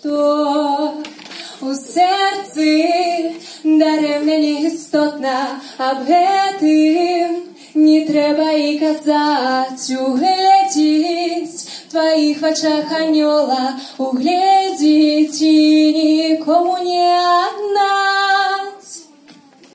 Що у серці даремне істотна, а гэтым не трэба і казаць угледзіць тваіх вачах анёла угледзіць і нікому не адна